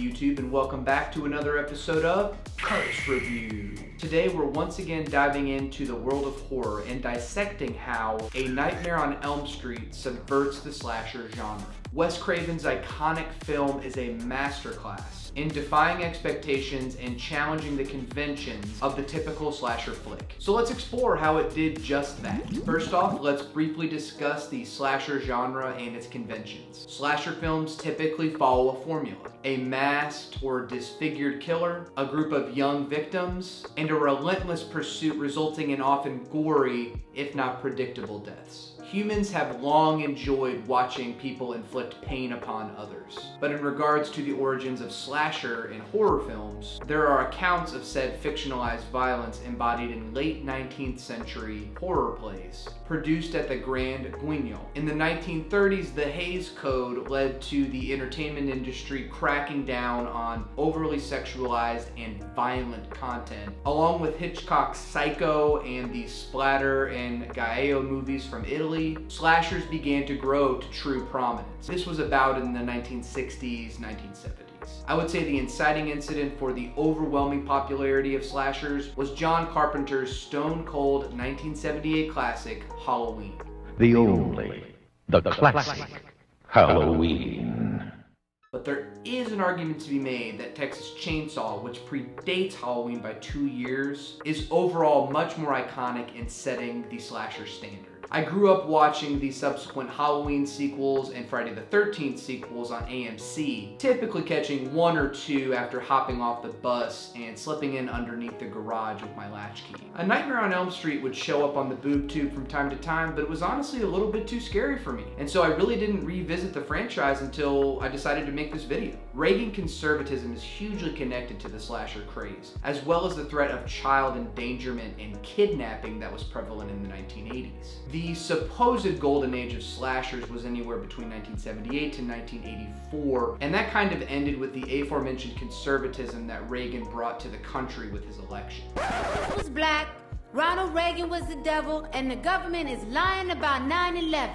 YouTube and welcome back to another episode of Curtis Review. Today we're once again diving into the world of horror and dissecting how A Nightmare on Elm Street subverts the slasher genre. Wes Craven's iconic film is a masterclass in defying expectations and challenging the conventions of the typical slasher flick. So let's explore how it did just that. First off, let's briefly discuss the slasher genre and its conventions. Slasher films typically follow a formula. A masked or disfigured killer, a group of young victims, and a relentless pursuit resulting in often gory, if not predictable deaths. Humans have long enjoyed watching people inflict pain upon others. But in regards to the origins of slasher and horror films, there are accounts of said fictionalized violence embodied in late 19th century horror plays, produced at the Grand Guignol. In the 1930s, the Hays Code led to the entertainment industry cracking down on overly sexualized and violent content, along with Hitchcock's Psycho and the splatter and Giallo movies from Italy slashers began to grow to true prominence. This was about in the 1960s, 1970s. I would say the inciting incident for the overwhelming popularity of slashers was John Carpenter's stone cold 1978 classic, Halloween. The only, the classic, Halloween. But there is an argument to be made that Texas Chainsaw, which predates Halloween by two years, is overall much more iconic in setting the slasher standard. I grew up watching the subsequent Halloween sequels and Friday the 13th sequels on AMC, typically catching one or two after hopping off the bus and slipping in underneath the garage with my latchkey. A Nightmare on Elm Street would show up on the boob tube from time to time, but it was honestly a little bit too scary for me. And so I really didn't revisit the franchise until I decided to make this video. Reagan conservatism is hugely connected to the slasher craze, as well as the threat of child endangerment and kidnapping that was prevalent in the 1980s. The the supposed golden age of slashers was anywhere between 1978 to 1984, and that kind of ended with the aforementioned conservatism that Reagan brought to the country with his election. was black, Ronald Reagan was the devil, and the government is lying about 9-11.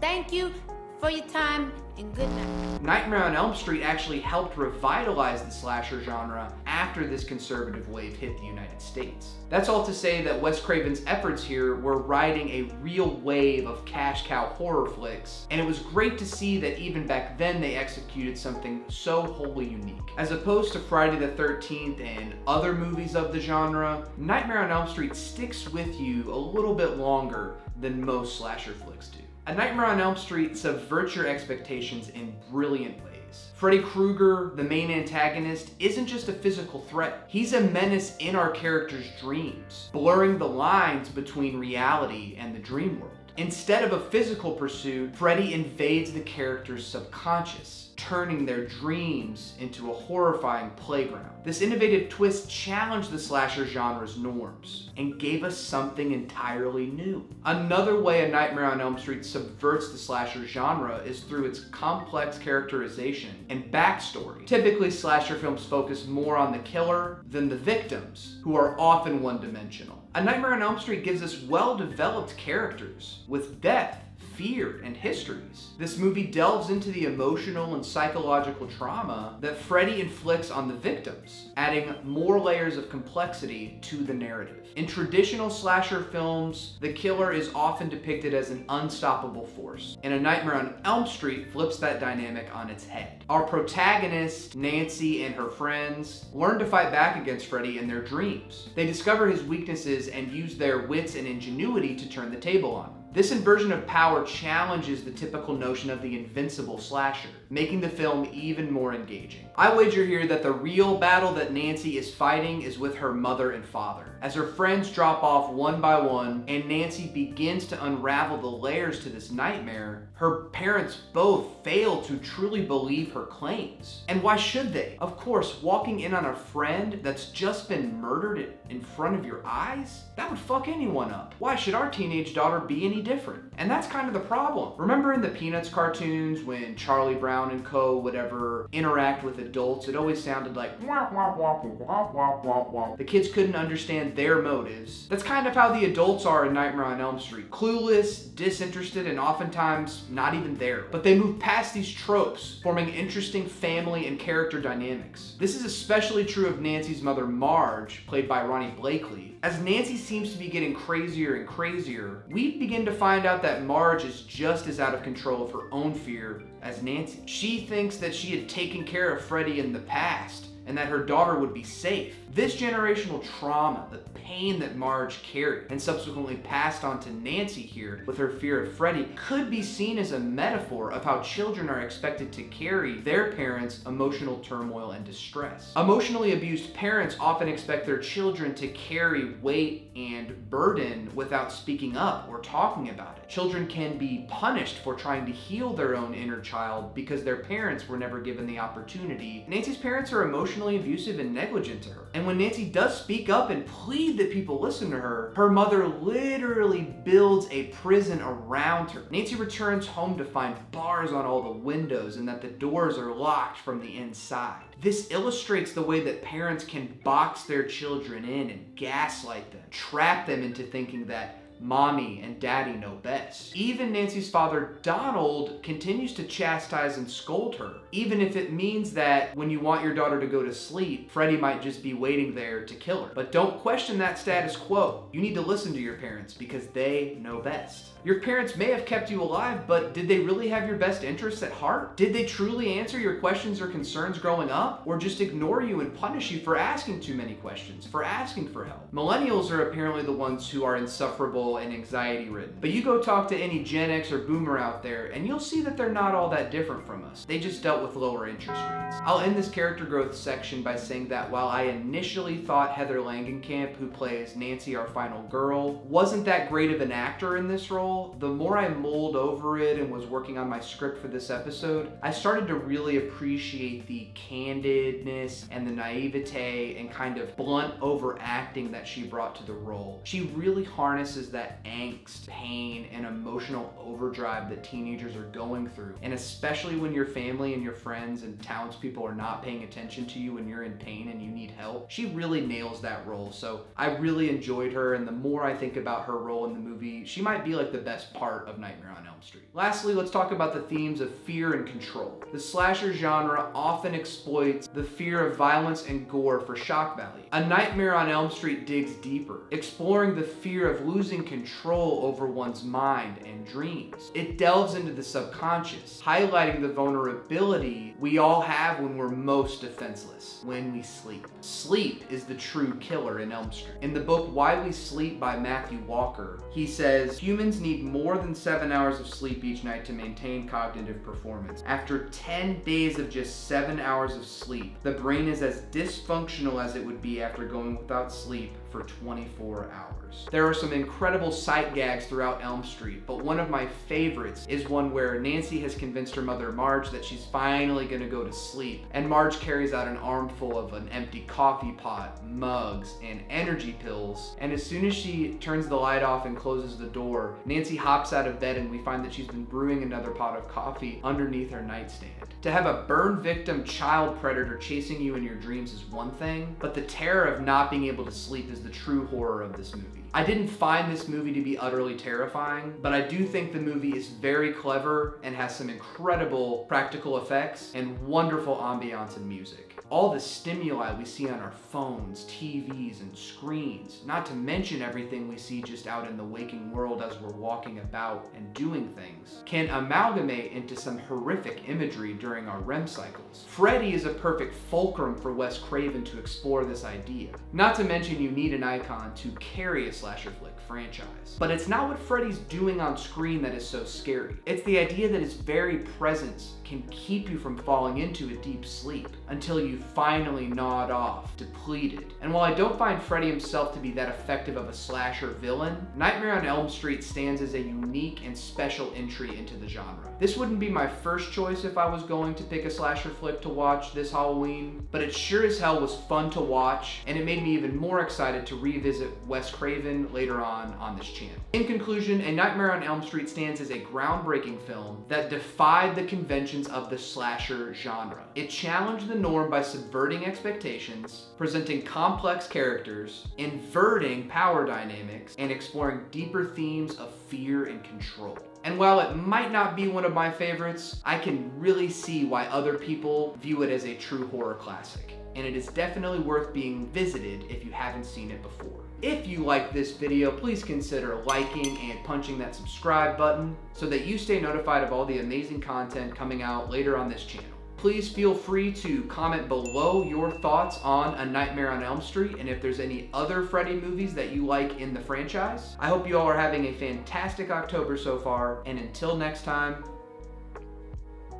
Thank you for your time and good night. Nightmare on Elm Street actually helped revitalize the slasher genre after this conservative wave hit the United States. That's all to say that Wes Craven's efforts here were riding a real wave of cash cow horror flicks, and it was great to see that even back then they executed something so wholly unique. As opposed to Friday the 13th and other movies of the genre, Nightmare on Elm Street sticks with you a little bit longer than most slasher flicks do. A Nightmare on Elm Street subverts your expectations in brilliant ways. Freddy Krueger, the main antagonist, isn't just a physical threat. He's a menace in our characters' dreams, blurring the lines between reality and the dream world. Instead of a physical pursuit, Freddy invades the character's subconscious, turning their dreams into a horrifying playground. This innovative twist challenged the slasher genre's norms and gave us something entirely new. Another way A Nightmare on Elm Street subverts the slasher genre is through its complex characterization and backstory. Typically, slasher films focus more on the killer than the victims, who are often one-dimensional. A Nightmare on Elm Street gives us well-developed characters with depth fear and histories. This movie delves into the emotional and psychological trauma that Freddy inflicts on the victims, adding more layers of complexity to the narrative. In traditional slasher films, the killer is often depicted as an unstoppable force, and A Nightmare on Elm Street flips that dynamic on its head. Our protagonist, Nancy and her friends, learn to fight back against Freddy in their dreams. They discover his weaknesses and use their wits and ingenuity to turn the table on him. This inversion of power challenges the typical notion of the invincible slasher, making the film even more engaging. I wager here that the real battle that Nancy is fighting is with her mother and father. As her friends drop off one by one and Nancy begins to unravel the layers to this nightmare, her parents both fail to truly believe her claims. And why should they? Of course, walking in on a friend that's just been murdered in front of your eyes? That would fuck anyone up. Why should our teenage daughter be any different? And that's kind of the problem. Remember in the Peanuts cartoons when Charlie Brown Brown and co. would ever interact with adults, it always sounded like wah, wah, wah, wah, wah, wah, wah. The kids couldn't understand their motives. That's kind of how the adults are in Nightmare on Elm Street. Clueless, disinterested, and oftentimes not even there. But they move past these tropes, forming interesting family and character dynamics. This is especially true of Nancy's mother Marge, played by Ronee Blakley. As Nancy seems to be getting crazier and crazier, we begin to find out that Marge is just as out of control of her own fear as Nancy. She thinks that she had taken care of Freddy in the past and that her daughter would be safe. This generational trauma, the pain that Marge carried and subsequently passed on to Nancy here with her fear of Freddy, could be seen as a metaphor of how children are expected to carry their parents' emotional turmoil and distress. Emotionally abused parents often expect their children to carry weight and burden without speaking up or talking about it. Children can be punished for trying to heal their own inner child because their parents were never given the opportunity. Nancy's parents are emotionally abusive and negligent to her. And when Nancy does speak up and plead that people listen to her, her mother literally builds a prison around her. Nancy returns home to find bars on all the windows and that the doors are locked from the inside. This illustrates the way that parents can box their children in and gaslight them, trap them into thinking that mommy and daddy know best. Even Nancy's father, Donald, continues to chastise and scold her, even if it means that when you want your daughter to go to sleep, Freddy might just be waiting there to kill her. But don't question that status quo. You need to listen to your parents because they know best. Your parents may have kept you alive, but did they really have your best interests at heart? Did they truly answer your questions or concerns growing up? Or just ignore you and punish you for asking too many questions, for asking for help? Millennials are apparently the ones who are insufferable and anxiety ridden. But you go talk to any Gen X or Boomer out there, and you'll see that they're not all that different from us. They just dealt with lower interest rates. I'll end this character growth section by saying that while I initially thought Heather Langenkamp, who plays Nancy, our final girl, wasn't that great of an actor in this role, the more I mulled over it and was working on my script for this episode, I started to really appreciate the candidness and the naivete and kind of blunt overacting that she brought to the role. She really harnesses that angst, pain, and emotional overdrive that teenagers are going through. And especially when your family and your friends and townspeople are not paying attention to you when you're in pain and you need help, she really nails that role. So I really enjoyed her, and the more I think about her role in the movie, she might be like the best part of Nightmare on Elm Street. Lastly, let's talk about the themes of fear and control. The slasher genre often exploits the fear of violence and gore for shock value. A Nightmare on Elm Street digs deeper, exploring the fear of losing control over one's mind and dreams. It delves into the subconscious, highlighting the vulnerability we all have when we're most defenseless, when we sleep. Sleep is the true killer in Elm Street. In the book Why We Sleep by Matthew Walker, he says, humans need more than seven hours of sleep each night to maintain cognitive performance. After 10 days of just seven hours of sleep, the brain is as dysfunctional as it would be after going without sleep for 24 hours. There are some incredible sight gags throughout Elm Street, but one of my favorites is one where Nancy has convinced her mother Marge that she's finally gonna go to sleep, and Marge carries out an armful of an empty coffee pot, mugs, and energy pills, and as soon as she turns the light off and closes the door, Nancy hops out of bed and we find that she's been brewing another pot of coffee underneath her nightstand. To have a burn victim child predator chasing you in your dreams is one thing, but the terror of not being able to sleep is the true horror of this movie. I didn't find this movie to be utterly terrifying, but I do think the movie is very clever and has some incredible practical effects and wonderful ambiance and music. All the stimuli we see on our phones, TVs, and screens, not to mention everything we see just out in the waking world as we're walking about and doing things, can amalgamate into some horrific imagery during our REM cycles. Freddy is a perfect fulcrum for Wes Craven to explore this idea. Not to mention you need an icon to carry a slasher flick franchise. But it's not what Freddy's doing on screen that is so scary. It's the idea that his very presence can keep you from falling into a deep sleep until you finally gnawed off, depleted. And while I don't find Freddy himself to be that effective of a slasher villain, Nightmare on Elm Street stands as a unique and special entry into the genre. This wouldn't be my first choice if I was going to pick a slasher flick to watch this Halloween, but it sure as hell was fun to watch, and it made me even more excited to revisit Wes Craven later on on this channel. In conclusion, A Nightmare on Elm Street stands as a groundbreaking film that defied the conventions of the slasher genre. It challenged the norm by subverting expectations, presenting complex characters, inverting power dynamics, and exploring deeper themes of fear and control. And while it might not be one of my favorites, I can really see why other people view it as a true horror classic. And it is definitely worth being visited if you haven't seen it before. If you like this video, please consider liking and punching that subscribe button so that you stay notified of all the amazing content coming out later on this channel. Please feel free to comment below your thoughts on A Nightmare on Elm Street and if there's any other Freddy movies that you like in the franchise. I hope you all are having a fantastic October so far, and until next time,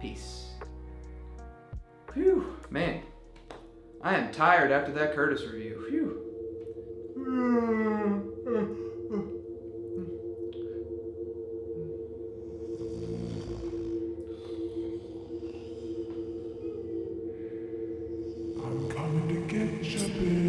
peace. Phew, man. I am tired after that Curtis review. Phew. Hmm. Should be.